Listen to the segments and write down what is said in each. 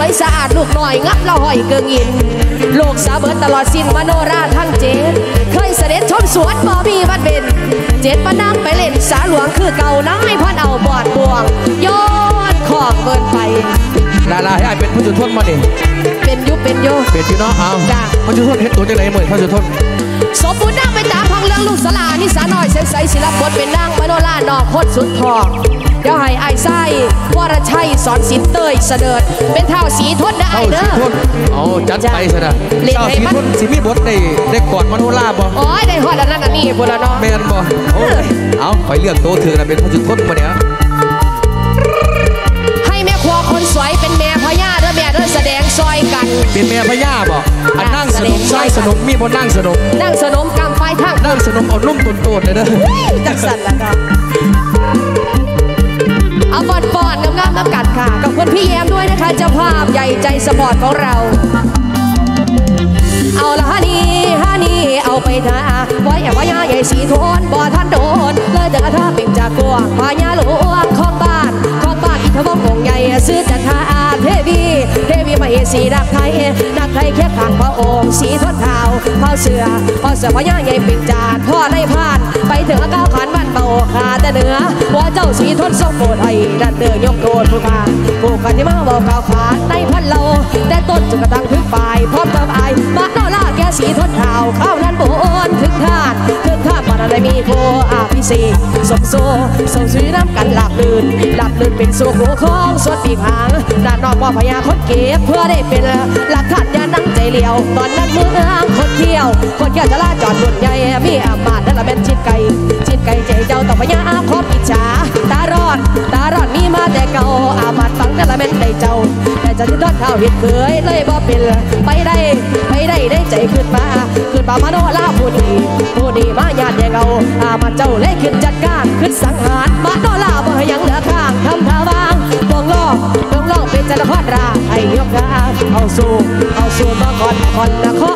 วยสะอาดลูกหน่อยงับละหอยเกิงอิน โลกสาเบิดตลอดสิ้นมโนราทั้งเจ็ด เคยเสด็จชมสวนบ่มีวันเป็นเจ็ดมานั่งไปเล่นสาหลวงคือเก่านั่งให้พันเอาบอดบวงย้อนของเบินไปลาลาให้อายเป็นผู้จุดโทษมาดิเป็นยุเป็นโยเป็นพี่น้องเอาจ้ะผู้จุดโทษเฮ็ดตัวจังไหนเหมือนผู้จุดโทษสมบูรณ์ สาน้อยใสใสศิลปบทเป็นนางมโนรานอกโคตรสุดทองเดี๋ยวให้ไอ้ไส้วรชัยสอนสินเตยเสด็จเป็นเท่าสีทนได้ไอ้เด้เข้าสีอทนเอาจัดจ้ะไปซะนะเล่นเจ้าให้สีมันทนสิมีบทได้ได้ก่อนมโนราบ่โอ้ยได้หอดอันนั้นอันนี้พุ่นละเนาะแม่นบ่โอ้ยเอาไปเลือกโตวถือนะเป็นผู้จุดโทษมาเนี่ยให้แม่ครัวคนสวยเป็นแม่พญาเด้อแม่เด้อแสดงซอยกัน เป็นแม่พญาบ่อันนั่ง สนมแสดนั่งงสนมมีบ่นั่งสนมนั่งสนมกำไฟทั้งนั่งสนมเอานุ่มตุนๆเลยเด้อจักสันละเนาะเอาฟอนฟอนๆงามๆน้ำกัดค่ะกับคุณพี่แย้มด้วยนะคะเจ้าภาพใหญ่ใจสปอร์ตของเรา เอาละฮะนี่ฮะนี่เอาไปทาไว้แอบว่ายาใหญ่สีโทนบ่ท่านโดนเลย สีทนเท้าเผาเสือเผาเสือพอย่าใหญ่ปิดจานพ่อได้พานไปถึงก้าวขันบ้านเบาขาแต่เหนือว่าเจ้าสีทนทรงโปรดไอ้นั่นเดือยกโกรธผู้ขาผู้ขันที่มาบอกกล่าวขานในพันเราแต่ต้นจนกระทั่งถึงฝ่ายพร้อมกับไอ้มาโนล่าแกสีทนเท้าเข้านั้นโบนถึงทานถึงทานปานอะไรมีโพ อาพิเศษสมโซสมสุยน้ำกันหลับลื่นหลับลื่นเป็นสุขหัวของสวดปีกหางด้านนอกว่าพญาคนเก็บเพื่อได้เป็นหลักฐานยานั่งใจเลียว ตอนนั้นเมืองคนเที่ยว คนแก่จะลาจอดบนใหญ่มีอามาตย์นั่นละเป็นชิดไก่ชิดไก่ใจเจ้าต่อพญาอาคบอิจฉาตารอดตารอดมีมาแต่เก่า ละเป็นใจเจ้า แต่จะที่ทอดข้าวเห็ดเคยเลยบ่เป็นไปได้ไปได้ได้ใจขึ้นมาขึ้นมามาโนลาผู้ดีผู้ดีมาญาติแยกเอาอามาเจ้าเลยขึ้นจัดการขึ้นสังหารมาโนลาบ่ให้ยังเหลือข้างทำท่าวางบองล่อลองล่อเป็นจันทร์คอดราให้ยกกาเอาสู่เอาสู่มาก่อนก่อนนะขอ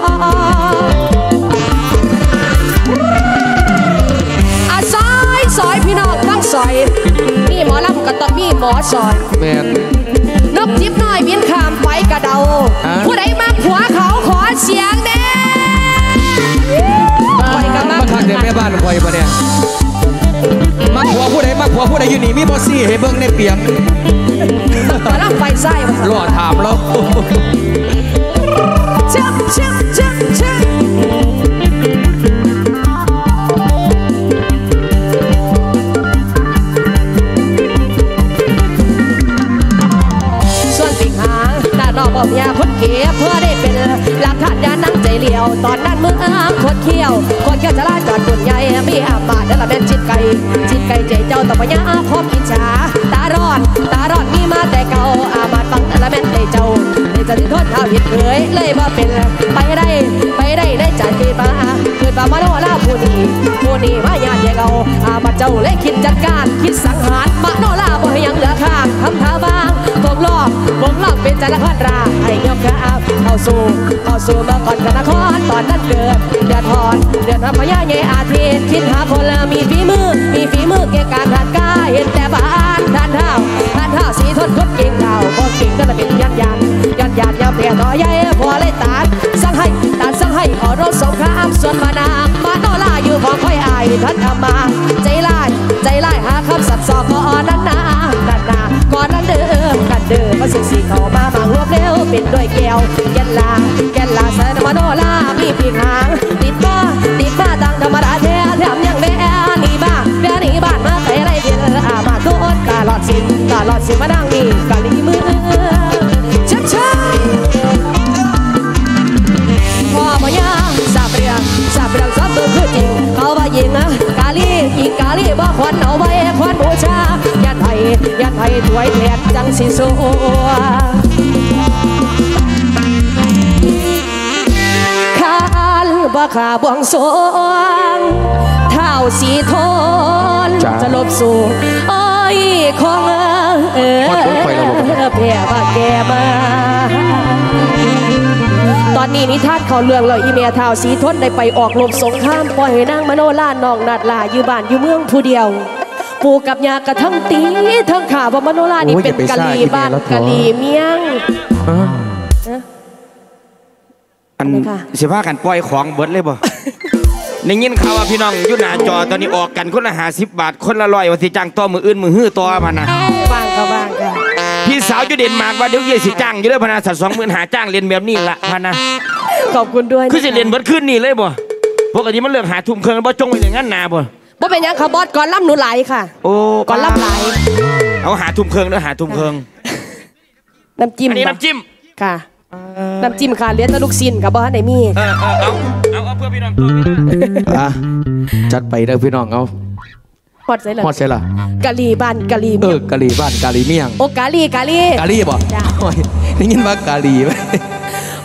อาซอยซอยพี่น้องต้องซอยนี่หมอลำก็ต้องมีหมอซอยแม่ นนกจิบหน่อยบินข้ามไปกระเดา ผู้ใดมาผัวเขาขอเสียงเด้ไปกับมามาทักเดินแม่บ้านคอยมาเนี่ยมักผัวผู้ใดมักผัวผู้ใดอยู่นี่มีบอซี่ให้เบิ้งในเปียกมาแล้วไปไส้มารอถามแล้ว อดบุญใหญ่มีอามาตย์นั่นละเป็นชิดไก่ชิดไก่ใจเจ้าต้องพยาครอบกินชาตารอนตารอนมีมาแต่เก่าอามาตย์ฟังนั่นละเป็นใจเจ้าในจะที่ทนเท้าผิดเคยเลยว่าเป็นไปได้ไปได้ได้จัดเกิดมาเกิดมามาโนลาผู้นี้ผู้นี้มาญาติแยกเอาอามาตย์เจ้าเลยคิดจัดการคิดสังหารมาโนลาบ่ยังเหลือข้างทำท่าบ้าง วงล้อวงล้อเป็นจันทร์คอดราให้ยกกราบเข้าสู่เข้าสู่เมื่อก่อนกันนครตอนนั้นเกิดเดือดทอนเดือดทำพญาใหญ่อาทิตย์คิดหาคนละมีฝีมือ มีฝีมือเกี่ยวการทานกายเห็นแต่บ้านทานเท้าทานเท้าสีทนคนเก่งเท้าพอเก่งก็จะเป็นยันยันยันยันยาวเปลี่ยต่อใหญ่พอเลยตานสั่งให้ตานสั่งให้ขอรถสงครามส่วนมานางมาโนลาอยู่ของค่อยอายท่านทำมา ใจไลายใจไลายหาคำสัตว์สอบพอนั้นนานั เป็นด้วยแก้วแกนลาแกนลาแสนมาโนลามีปีกหางติดมาติดมาดังธรรมดาแท้แถมยังแม่นี่บ้าแม่นี่บ้านมาแต่ไรเดียวอามาโดนกาลอดสินกาลอดสินมาดังนี่กาลีมือชับชับพ่อพญาสาบเรียงสาบเรียงสามตัวคือจริงเขาว่ายิงนะกาลียิกาลีบ่ควันเอาไว้ควันบูชายันไทยยันไทยถวยแทนจังสิสัว บ่ขาบวงสรวงเท้าสีทนจ้าจะลบสู่อ้อยของเออวัดรถไฟระบบเพียบาแกมาตอนนี้นิทานเขาเรื่องแล้วอีเมียเท้าสีทนได้ไปออกลบสงครามปล่อยให้นางมโนล่าน้องนาดลาอยู่บ้านอยู่เมืองผู้เดียวปู่กับยากระทั้งตีทั้งข่าวว่ามโนล่านี่โอ้ยเป็นอย่าไปกะลีซ่าอีเมียบ้านแล้วเถอะกะลีเมียงเออเอ๊ะ อันอะไรคะสิพากันปล่อยของเบิดเลยบ่ได้ยินข่าวว่าพี่น้องอยู่หน้าจอตอนนี้ออกกันคนละ50บาท คนละร้อยว่าสิจ้างต่อมืออื่นมือฮื้อต่อพะนะบ้างก็บ้างค่ะพี่สาวอยู่เดนมาร์กว่าเดี๋ยวเยี่ยสิจ้างอยู่เด้อพะนะสัตว์สองหมื่นหาจ้างเรียนแบบนี้ละพะนะขอบคุณด้วยคือสิเรียนเบิดขึ้นนี่เลยบ่ปกติมันเลือกหาทุ่มเครื่องบ่จงไว้อย่างนั้นนาบ่บ่เป็นหยังค่ะบอสก่อนล่ำหนูไหลายค่ะ โอ้ก่อนล่ำไหลายเอาหาทุ่มเครื่องเด้อหาทุ่มเครื่องน้ำจิ้มอันนี้น้ำจิ้มค่ะ น้ำจิ้มค่ะเหลี้ยงแตะลูกชิ้นกับบอสไหนมีเออเออเอาเอาเอาเพื่อพี่น้องตัวอะจัดไปเด้อพี่น้องเอาฮอดใส่เลยฮอดใช่ล่ะกะหรี่บ้านกะหรี่เอเมียองกะหรี่บ้านกะหรี่เมี่ยงโอ้กะหรี่กะหรี่กะหรี่บ่จ้ะ โอ้ยได้ยินว่ากะหรี่ไหม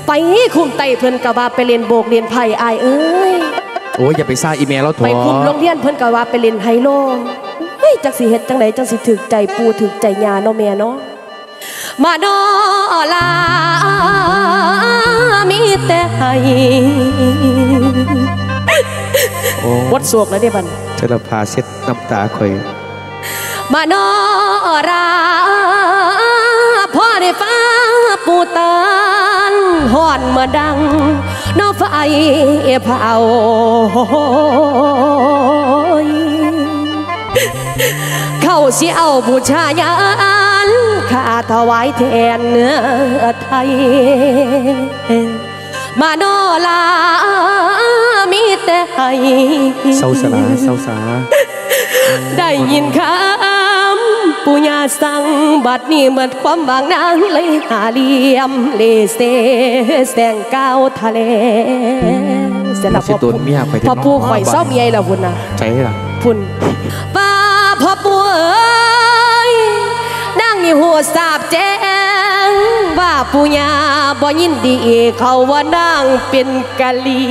ไปคุมไตเพิ่นกะว่าไปเรียนโบกเรียนไผ่อายเอ้ยโอ้ยอย่าไปซ่าอีเมลแล้วถไปอคุมโรงเรียนเพิ่นกะว่าไปเรียนไฮโลเฮ้ยจักสิเฮ็ดจังไดจังสิถึกใจปูถึกใจยาเนาะแม่เนาะ มาดอลามีแต่ให้โอ้วดสวกแล้วเด้บัดเธอละพาเช็ดน้ำตาคอยมานอราพ่อได้ฟ้าปูตานห่อนมาดังนอไฟเผาเขาสิเอาบูชายัน ข้าถวายแทนเนื้อไทย มาโนลา มีแต่ให้เศร้าสลาเศร้าสาได้ยินคำปุญญาสั่งบัดนี้เหมือนความบางนางเลยหาเหลี่ยมเลเซแสงก้าวทะเลเสร็จแล้วสิตัวเมียข่อยเด้พอปูข่อยเศร้าเมียแล้วพุ่นนะใจล่ะพุ่น หัวสาบแจ้งว่าปุญญาบ่ยินดีเขาว่านางเป็นกะลี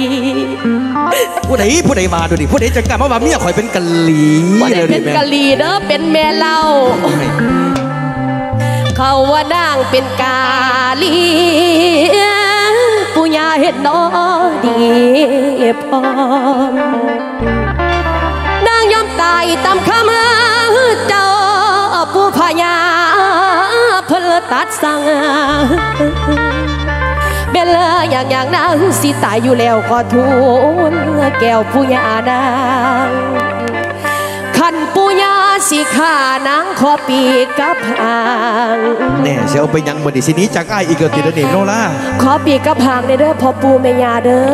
ผู้ใดผู้ใดมาดูดิผู้ใดจะกล้ามาว่าเมียข่อยเป็นกะหรี่บ่ได้เป็นแม่กะลีเด้อเป็นแม่เล่าโอ้ยเขาว่านางเป็นกาลีปุญญาเห็นน้อดีพร้อมนางยอมตายตามคำเจ้าผู้พญาเพล ตัดสั่งเบลออย่างอย่างนางสิตายอยู่แล้วขอทูลแก้วผู้ยานางขันปูยาสิขานางขอปีกกับหางแน่เสียเอาไปยังบ่ดิสิหนี้จากอ้ายอีกเกิดติดเดนโนล่าขอปีกกับหางในเด้อพ่อปูแม่ยาเด้อ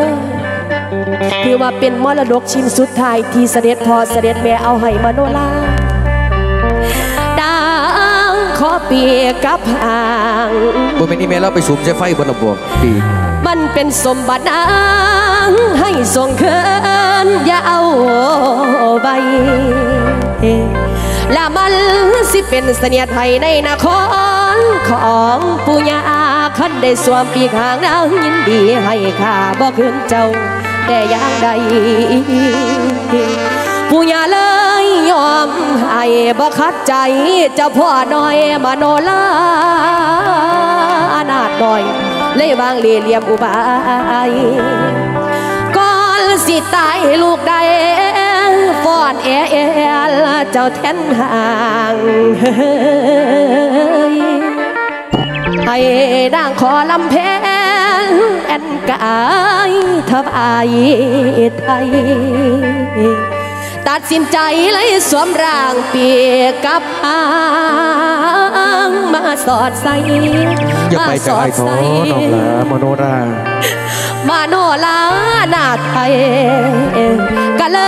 ถือว่าเป็นมรดกชิ้นสุดท้ายที่เสด็จพ่อเสด็จแม่เอาให้มาโนลา ปีกกับหางบ่เป็นอีเมลแล้วไปสูบใช้ไฟบนระบบปีมันเป็นสมบัตินางให้ทรงเคินอย่าเอาใบและมันสิเป็นเสนียดไทยในนครของปุญญาคันได้สวมปีกหางนางยินดีให้ข้าบ่คืนเจ้าแต่อย่างใด ปุญญาเลยยอมให้บ่คัดใจเจ้าพ่อน้อยมาโนลานาดน้อย เลยวางเลี่ยเลี่ยมอุบายก่อนสิตายลูกได้ฟ้อนแอแอเจ้าแทนห่างให้นางขอลำเพนแอนกายทบอายไทย ตัดสินใจเลยสวมร่างเปียกกับหางมาสอดใส่อย่าไปจากไอ้ท้อน้องลามโนรามาโนลาหนาไทยก็เล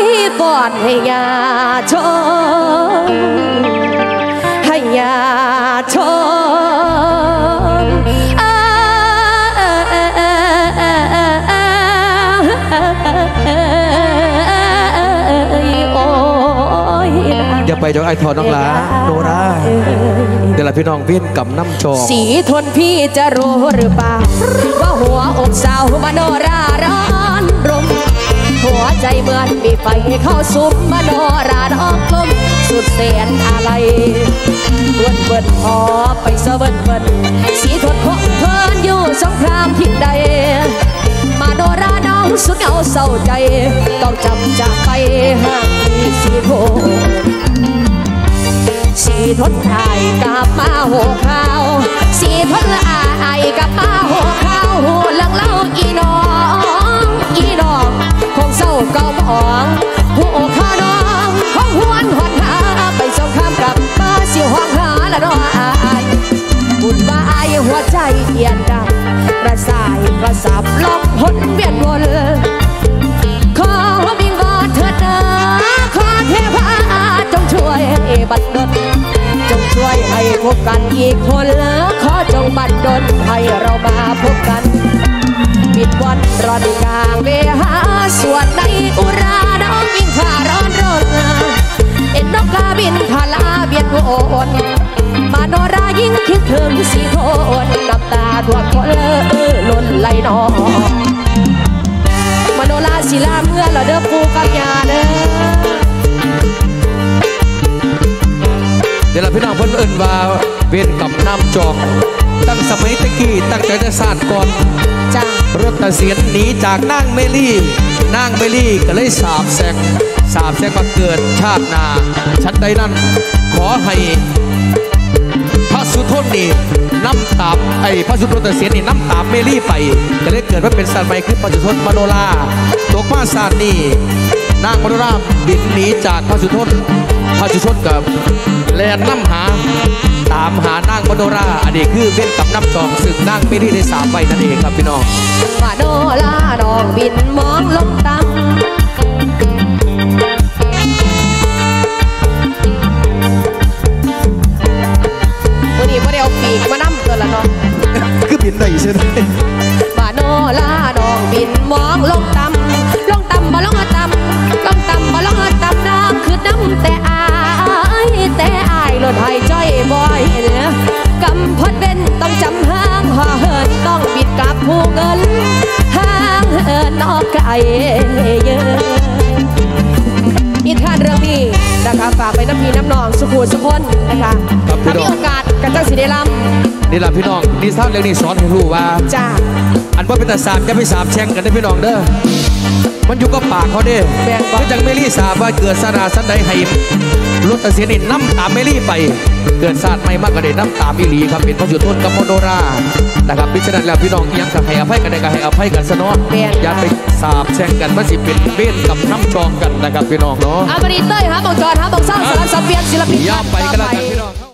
ยป้อนให้ยาชม จากไอ้ท้อน้องหลาโนราเดี๋ยวล่ะพี่น้องเวียนกับน้ำจอกสีทนพี่จะรู้หรือเปล่าว่าหัวอกสาวมโนราร้อนรมหัวใจเหมือนมีไฟเข้าสุมมโนราดอกลมสุดแสนอะไรเวินเวินพอไปเสเวินเวินสีทนของเพิ่นอยู่สงครามที่ใดมาโนราน้องสุดเอาเศร้าใจ ต้องจำจากไปหากมีสีโทสี ทนอายกับมาหัวข้าวสีทนอายกับมาหัวข้าวหูเรื่องเล่าอีน้องอีน้องคงเศร้าเก่าหมองหัวข้าน้องห้องหวนหอนหาไปสงครามกับมาสิห้องหาละน้ออายบุญวายหัวใจเอียนดังกระสายกระสับล่องหน ให้พบกันอีกคนขอจงบัดดลให้เรามาพบกัน ปิดวันรอนกลางเวหาส่วนในอุราน้องวิ่งผ่าร้อนรนเอ็นนกกาบินพาลาเบียนโอนมาโนรายิ่งคิดถึงสีโทนน้ำตาท่วมคนเออล้นไหลนองมโนราศิลาเมื่อเราเด้อปูกับยาเด้อ ดี๋ยวเราพี่น้องเพิ่นเอิ้นว่าเวียนกับน้ำจอก ตั้งสมัยตะกี้ตั้งแต่จะศาสตร์ก่อนจ้ารถตะเสียนหนีจากนางเมลี่นางเมลี่ก็เลยสาบแสงสาบแสงว่าเกิดชาติหนาชั้นใดนั้นขอให้พระสุทนนี่น้ำตามไอ้พระสุทนตะเสียนนี่น้ำตามเมลี่ไปก็เลยเกิดว่าเป็นสัตว์ใหม่คือพระสุทนมโนราตกมาศาสตร์นี่ นางมโนราบินหนีจากพระสุทนพระสุทนกับแลนน้ำหา ตามหานางมโนราอันนี้คือเป็นกับน้ำจองซึ่งนางเมลี่ได้สาบไว้นั่นเองครับพี่น้องมโนราดองบินมองลงต่ำวันนี้พ่ได้เอาปีกมานั่ตัวละเนาะคือบินได้ใช่ไหมมโนราดองบินมองลงต่ำ เยอะนิทานเรื่องนี้นะคะฝากไปน้ำพีน้ำนองสุขุสุคนนะคะครับพี่ถ้าน้มีองโอกาสกันจังสิได้ลนี่แหละพี่น้องนิทานเรื่องนี้สอนให้รู้ว่าำจ้าอันว่าเป็นตาสามจะไปสามแช่งกันได้อพี่น้องเด้อ มันอยู่กับปากเขาเด้แม่นบ่ก็จังเมลี่สาบว่าเกิดสาราสันใดให้รถตะเสียนี่น้ำตามเมลี่ไป เกิดศาสตร์ไม่มากก็ได้น้ำตามอีหลีครับเป็นพระจุทนกับโมโนรานะครับพิจารณาแล้วพี่น้องอิหยังกับให้อภัยกันได้ก็ให้อภัยกันซะเนาะแม่น อย่าไปสาบแช่งกันมันสิเป็นเบ้นกับน้ำจองกันนะครับพี่น้องเนาะอามารีเต้ยฮะบองจอนฮะบองสร้างสารสับเปลี่ยนศิลปินอย่าไปกันแล้วกันต่อพี่น้อง